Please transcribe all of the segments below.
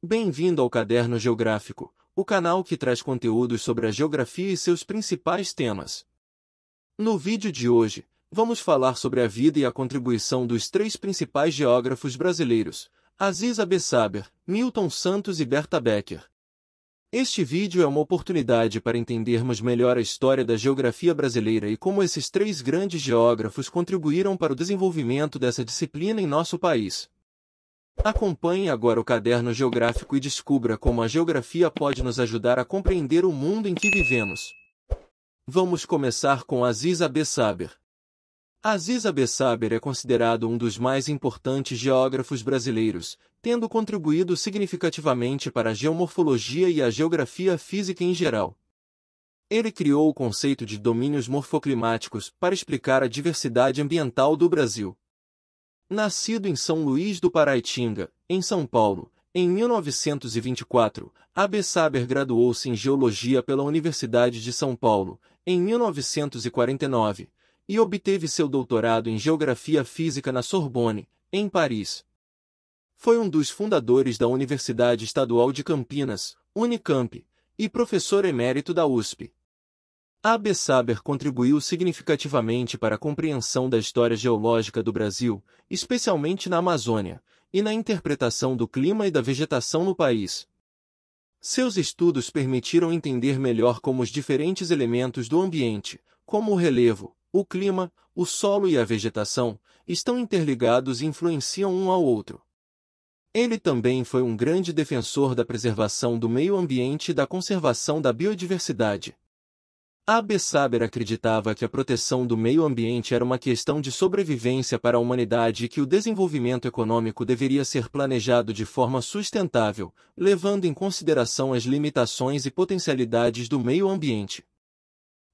Bem-vindo ao Caderno Geográfico, o canal que traz conteúdos sobre a geografia e seus principais temas. No vídeo de hoje, vamos falar sobre a vida e a contribuição dos três principais geógrafos brasileiros, Aziz Abessaber, Milton Santos e Berta Becker. Este vídeo é uma oportunidade para entendermos melhor a história da geografia brasileira e como esses três grandes geógrafos contribuíram para o desenvolvimento dessa disciplina em nosso país. Acompanhe agora o caderno geográfico e descubra como a geografia pode nos ajudar a compreender o mundo em que vivemos. Vamos começar com Aziz Abessaber. Aziz Abessaber é considerado um dos mais importantes geógrafos brasileiros, tendo contribuído significativamente para a geomorfologia e a geografia física em geral. Ele criou o conceito de domínios morfoclimáticos para explicar a diversidade ambiental do Brasil. Nascido em São Luís do Paraitinga, em São Paulo, em 1924, Abe Saber graduou-se em Geologia pela Universidade de São Paulo, em 1949, e obteve seu doutorado em Geografia Física na Sorbonne, em Paris. Foi um dos fundadores da Universidade Estadual de Campinas, Unicamp, e professor emérito da USP. A.B. Saber contribuiu significativamente para a compreensão da história geológica do Brasil, especialmente na Amazônia, e na interpretação do clima e da vegetação no país. Seus estudos permitiram entender melhor como os diferentes elementos do ambiente, como o relevo, o clima, o solo e a vegetação, estão interligados e influenciam um ao outro. Ele também foi um grande defensor da preservação do meio ambiente e da conservação da biodiversidade. A.B. Saber acreditava que a proteção do meio ambiente era uma questão de sobrevivência para a humanidade e que o desenvolvimento econômico deveria ser planejado de forma sustentável, levando em consideração as limitações e potencialidades do meio ambiente.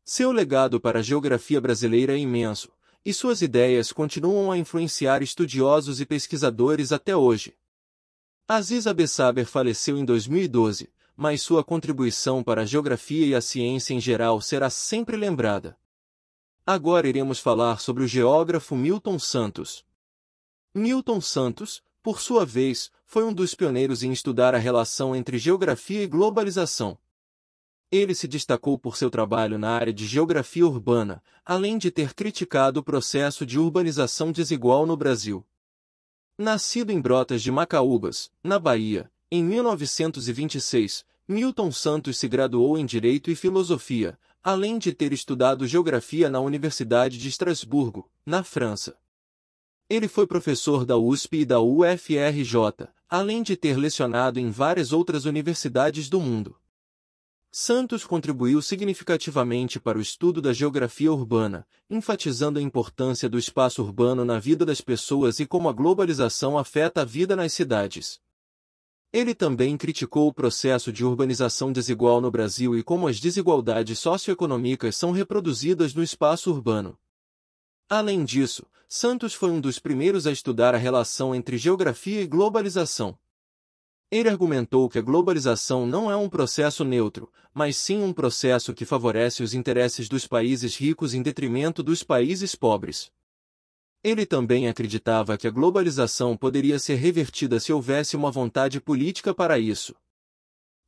Seu legado para a geografia brasileira é imenso, e suas ideias continuam a influenciar estudiosos e pesquisadores até hoje. Aziz Abessaber faleceu em 2012, mas sua contribuição para a geografia e a ciência em geral será sempre lembrada. Agora iremos falar sobre o geógrafo Milton Santos. Milton Santos, por sua vez, foi um dos pioneiros em estudar a relação entre geografia e globalização. Ele se destacou por seu trabalho na área de geografia urbana, além de ter criticado o processo de urbanização desigual no Brasil. Nascido em Brotas de Macaúbas, na Bahia, em 1926, Milton Santos se graduou em Direito e Filosofia, além de ter estudado Geografia na Universidade de Estrasburgo, na França. Ele foi professor da USP e da UFRJ, além de ter lecionado em várias outras universidades do mundo. Santos contribuiu significativamente para o estudo da geografia urbana, enfatizando a importância do espaço urbano na vida das pessoas e como a globalização afeta a vida nas cidades. Ele também criticou o processo de urbanização desigual no Brasil e como as desigualdades socioeconômicas são reproduzidas no espaço urbano. Além disso, Santos foi um dos primeiros a estudar a relação entre geografia e globalização. Ele argumentou que a globalização não é um processo neutro, mas sim um processo que favorece os interesses dos países ricos em detrimento dos países pobres. Ele também acreditava que a globalização poderia ser revertida se houvesse uma vontade política para isso.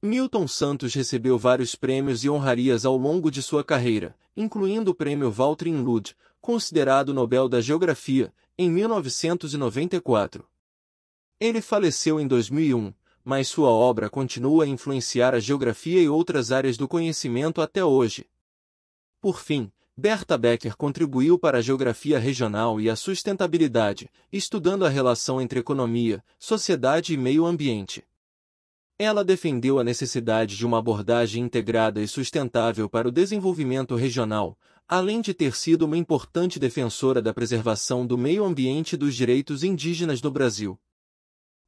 Milton Santos recebeu vários prêmios e honrarias ao longo de sua carreira, incluindo o prêmio Waltrin Lud, considerado Nobel da Geografia, em 1994. Ele faleceu em 2001, mas sua obra continua a influenciar a geografia e outras áreas do conhecimento até hoje. Por fim, Berta Becker contribuiu para a geografia regional e a sustentabilidade, estudando a relação entre economia, sociedade e meio ambiente. Ela defendeu a necessidade de uma abordagem integrada e sustentável para o desenvolvimento regional, além de ter sido uma importante defensora da preservação do meio ambiente e dos direitos indígenas no Brasil.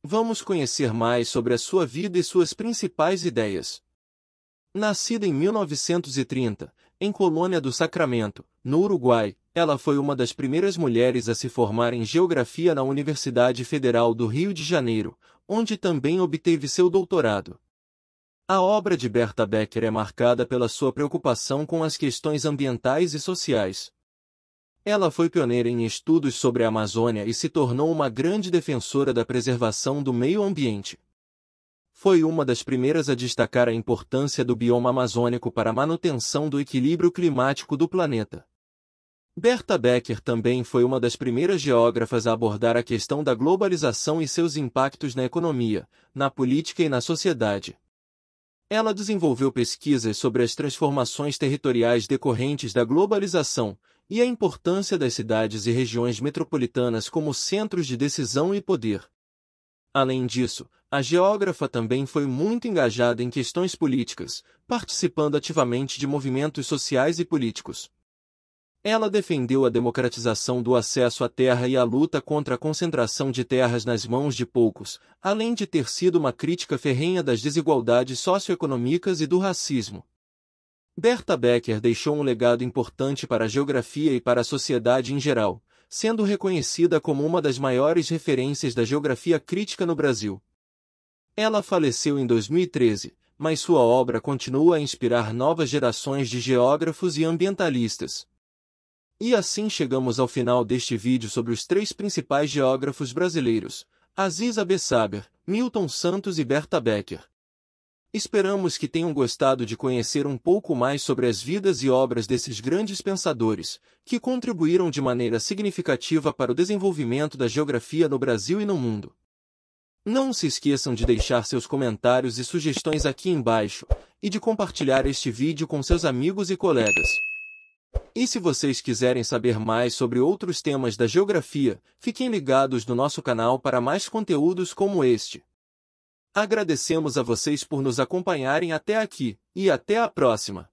Vamos conhecer mais sobre a sua vida e suas principais ideias. Nascida em 1930, em Colônia do Sacramento, no Uruguai, ela foi uma das primeiras mulheres a se formar em Geografia na Universidade Federal do Rio de Janeiro, onde também obteve seu doutorado. A obra de Berta Becker é marcada pela sua preocupação com as questões ambientais e sociais. Ela foi pioneira em estudos sobre a Amazônia e se tornou uma grande defensora da preservação do meio ambiente. Foi uma das primeiras a destacar a importância do bioma amazônico para a manutenção do equilíbrio climático do planeta. Berta Becker também foi uma das primeiras geógrafas a abordar a questão da globalização e seus impactos na economia, na política e na sociedade. Ela desenvolveu pesquisas sobre as transformações territoriais decorrentes da globalização e a importância das cidades e regiões metropolitanas como centros de decisão e poder. Além disso, a geógrafa também foi muito engajada em questões políticas, participando ativamente de movimentos sociais e políticos. Ela defendeu a democratização do acesso à terra e a luta contra a concentração de terras nas mãos de poucos, além de ter sido uma crítica ferrenha das desigualdades socioeconômicas e do racismo. Berta Becker deixou um legado importante para a geografia e para a sociedade em geral, sendo reconhecida como uma das maiores referências da geografia crítica no Brasil. Ela faleceu em 2013, mas sua obra continua a inspirar novas gerações de geógrafos e ambientalistas. E assim chegamos ao final deste vídeo sobre os três principais geógrafos brasileiros, Aziz Abessaber, Milton Santos e Berta Becker. Esperamos que tenham gostado de conhecer um pouco mais sobre as vidas e obras desses grandes pensadores, que contribuíram de maneira significativa para o desenvolvimento da geografia no Brasil e no mundo. Não se esqueçam de deixar seus comentários e sugestões aqui embaixo, e de compartilhar este vídeo com seus amigos e colegas. E se vocês quiserem saber mais sobre outros temas da geografia, fiquem ligados no nosso canal para mais conteúdos como este. Agradecemos a vocês por nos acompanharem até aqui, e até a próxima!